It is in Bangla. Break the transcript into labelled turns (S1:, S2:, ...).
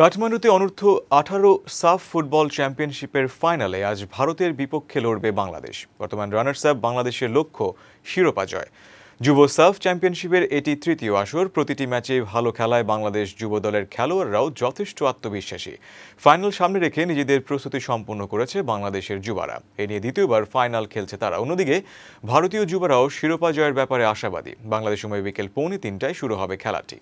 S1: কাঠমান্ডুতে অনূর্ধ্ব আঠারো সাফ ফুটবল চ্যাম্পিয়নশিপের ফাইনালে আজ ভারতের বিপক্ষে লড়বে বাংলাদেশ। বর্তমান রানার্স আপ বাংলাদেশের লক্ষ্য শিরোপা জয়। যুব সাফ চ্যাম্পিয়নশিপের এটি তৃতীয় আসর। প্রতিটি ম্যাচে ভালো খেলায় বাংলাদেশ যুব দলের খেলোয়াড়রাও যথেষ্ট আত্মবিশ্বাসী। ফাইনাল সামনে রেখে নিজেদের প্রস্তুতি সম্পন্ন করেছে বাংলাদেশের যুবারা। এ নিয়ে দ্বিতীয়বার ফাইনাল খেলছে তারা। অন্যদিকে, ভারতীয় যুবারাও শিরোপা জয়ের ব্যাপারে আশাবাদী। বাংলাদেশ সময় বিকেল পৌনে তিনটায় শুরু হবে খেলাটি।